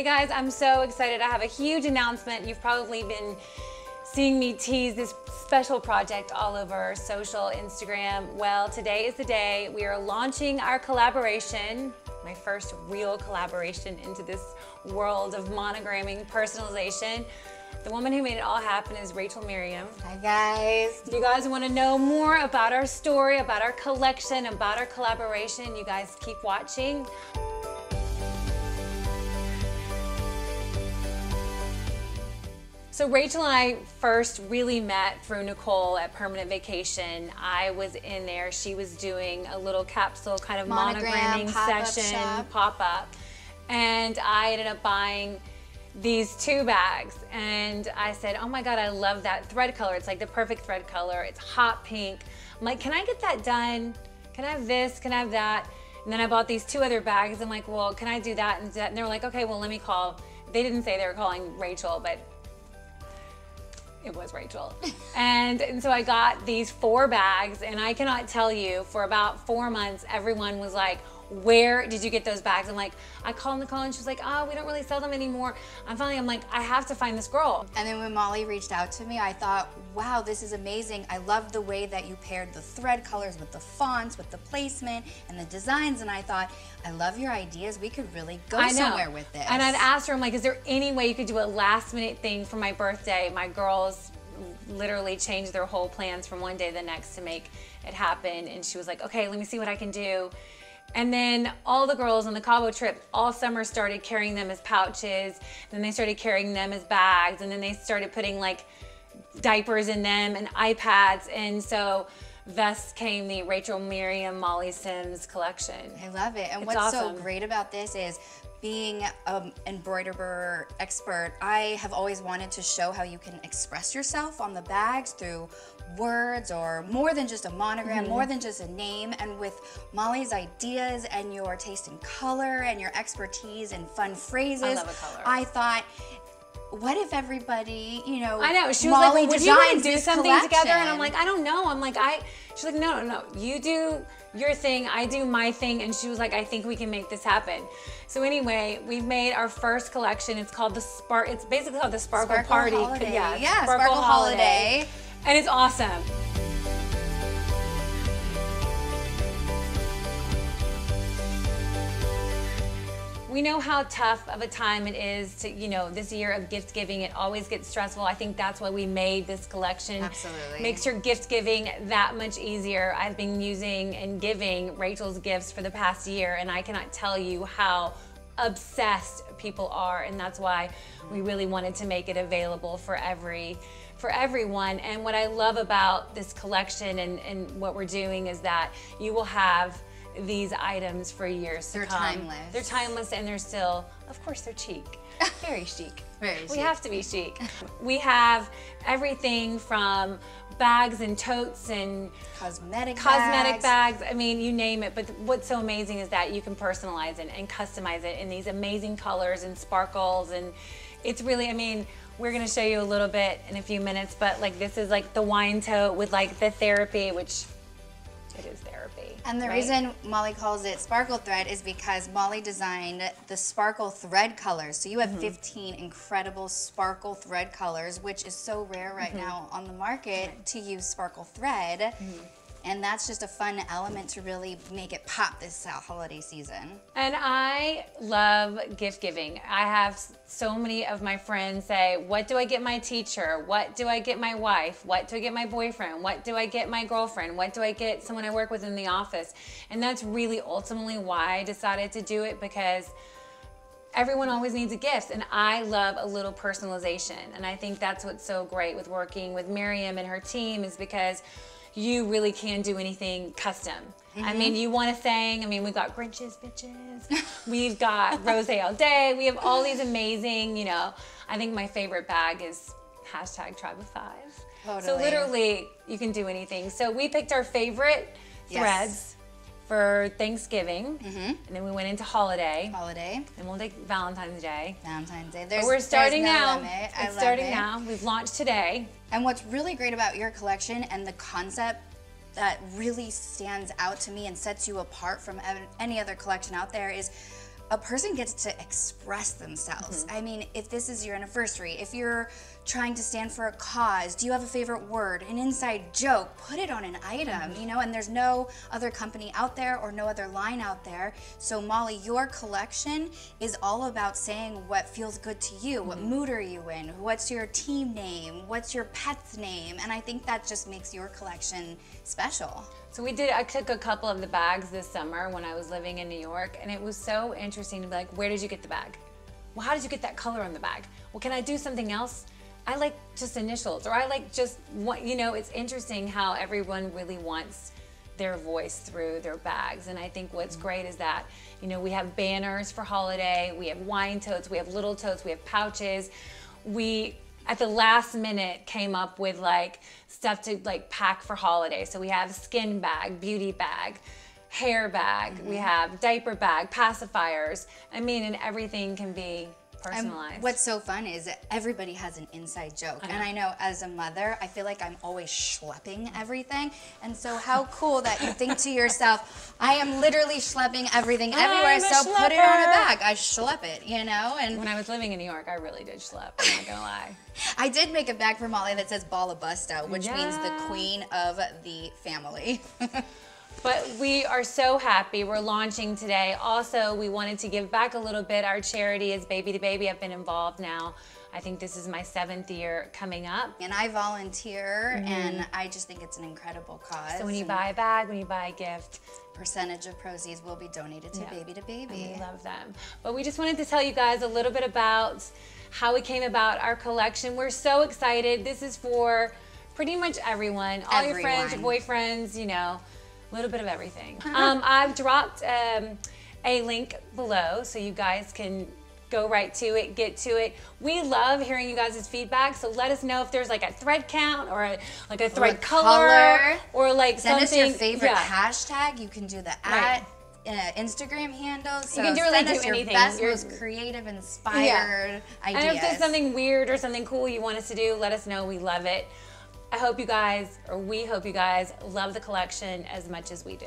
Hey guys, I'm so excited. I have a huge announcement. You've probably been seeing me tease this special project all over social, Instagram. Well, today is the day. We are launching our collaboration, my first real collaboration into this world of monogramming, personalization. The woman who made it all happen is Rachel Miriam. Hi guys. If you guys want to know more about our story, about our collection, about our collaboration, you guys keep watching. So Rachel and I first really met through Nicole at Permanent Vacation. I was in there. She was doing a little capsule kind of Monogram, monogramming pop-up session, pop-up. And I ended up buying these two bags and I said, oh my God, I love that thread color. It's like the perfect thread color. It's hot pink. I'm like, can I get that done? Can I have this? Can I have that? And then I bought these two other bags. I'm like, well, can I do that and do that? And they were like, okay, well, let me call. They didn't say they were calling Rachel, but it was Rachel. and, and so I got these four bags, and I cannot tell you, for about four months, everyone was like, where did you get those bags? I'm like, I called Nicole and she was like, oh, we don't really sell them anymore. I'm finally, I'm like, I have to find this girl. And then when Molly reached out to me, I thought, wow, this is amazing. I love the way that you paired the thread colors with the fonts, with the placement, and the designs. And I thought, I love your ideas. We could really go somewhere with this. And I'd asked her, I'm like, is there any way you could do a last minute thing for my birthday? My girls literally changed their whole plans from one day to the next to make it happen. And she was like, okay, let me see what I can do. And then all the girls on the Cabo trip all summer started carrying them as pouches. Then they started carrying them as bags. And then they started putting like diapers in them and iPads. And so thus came the Rachel Miriam Molly Sims collection. I love it. And It's what's awesome. so great about this is being an embroiderer expert, I have always wanted to show how you can express yourself on the bags through words or more than just a monogram, Mm-hmm. more than just a name. And with Molly's ideas and your taste in color and your expertise in fun phrases, love a color. I thought, what if everybody, you know, I know. She was like, well, would you want to do something together? And I'm like, I don't know. I'm like, I, she's like, no, no, no. You do your thing. I do my thing. And she was like, I think we can make this happen. So anyway, we've made our first collection. It's called the Spark. It's basically called the Sparkle, Sparkle Party. Holiday. Yeah, Yeah, Sparkle Holiday. And it's awesome. We know how tough of a time it is to, you know, this year of gift giving. It always gets stressful. I think that's why we made this collection. Absolutely. Makes your gift giving that much easier. I've been using and giving Rachel's gifts for the past year, and I cannot tell you how obsessed people are, and that's why we really wanted to make it available for every for everyone. And what I love about this collection and, and what we're doing is that you will have these items for years They're to come. timeless. They're timeless and they're still, of course, they're chic. Very chic. Very We chic. have to be chic. we have everything from bags and totes and cosmetic cosmetic bags. bags. I mean, you name it. But what's so amazing is that you can personalize it and customize it in these amazing colors and sparkles. And it's really, I mean, we're gonna show you a little bit in a few minutes, but like this is like the wine tote with like the therapy, which it is therapy. And the right? reason Molly calls it sparkle thread is because Molly designed the sparkle thread colors. So you have Mm-hmm. 15 incredible sparkle thread colors, which is so rare right Mm-hmm. now on the market to use sparkle thread. And that's just a fun element to really make it pop this uh, holiday season. And I love gift giving. I have so many of my friends say, What do I get my teacher? What do I get my wife? What do I get my boyfriend? What do I get my girlfriend? What do I get someone I work with in the office? And that's really ultimately why I decided to do it because everyone always needs a gift and i love a little personalization and i think that's what's so great with working with miriam and her team is because you really can do anything custom. I mm-hmm. mean you want a thing i mean we've got grinches bitches. We've got rose all day. We have all these amazing you know i think my favorite bag is hashtag tribe of five. So literally you can do anything. So we picked our favorite Yes. threads for thanksgiving mm-hmm. and then we went into holiday Holiday, and we'll take Valentine's Day. Valentine's Day. There's, But we're starting no now. limit. It's starting it. now. We've launched today. And what's really great about your collection and the concept that really stands out to me and sets you apart from any other collection out there is a person gets to express themselves. Mm-hmm. I mean, if this is your anniversary, if you're trying to stand for a cause, do you have a favorite word, an inside joke? Put it on an item, you know, and there's no other company out there or no other line out there. So, Molly, your collection is all about saying what feels good to you. What mm-hmm. mood are you in? What's your team name? What's your pet's name? And I think that just makes your collection special. So we did. I took a couple of the bags this summer when I was living in New York, and it was so interesting to be like, "Where did you get the bag? Well, how did you get that color on the bag? Well, can I do something else? I like just initials, or I like just what you know." It's interesting how everyone really wants their voice through their bags, and I think what's mm-hmm. great is that you know we have banners for holiday, we have wine totes, we have little totes, we have pouches, we at the last minute came up with like stuff to like pack for holiday. So we have skin bag, beauty bag, hair bag, we mm-hmm. have diaper bag, pacifiers. I mean, and everything can be And what's so fun is that everybody has an inside joke. And uh-huh. I know as a mother, I feel like I'm always schlepping everything. And so how cool that you think to yourself, I am literally schlepping everything everywhere. I'm a So put it on a bag. I schlep it, you know? And when I was living in New York, I really did schlep. I'm not gonna lie. I did make a bag for Molly that says Balla Busta, which means the queen of the family. But we are so happy. We're launching today. Also, we wanted to give back a little bit. Our charity is Baby to Baby. I've been involved now. I think this is my seventh year coming up. and I volunteer, mm-hmm. and I just think it's an incredible cause. So when you and buy a bag, when you buy a gift, percentage of proceeds will be donated to Yeah. Baby to Baby. We love them. But we just wanted to tell you guys a little bit about how it came about our collection. We're so excited. This is for pretty much everyone, all your friends, your boyfriends, you know, a little bit of everything. um, I've dropped um, a link below so you guys can go right to it, get to it. We love hearing you guys' feedback, so let us know if there's like a thread count or a, like a thread color, color. or like Send us something. your favorite yeah. hashtag. You can do the Right. at uh, Instagram handle. So can do really send do us your anything. best, Your- most creative, inspired And ideas. if there's something weird or something cool you want us to do, let us know. We love it. I hope you guys, or we hope you guys, love the collection as much as we do.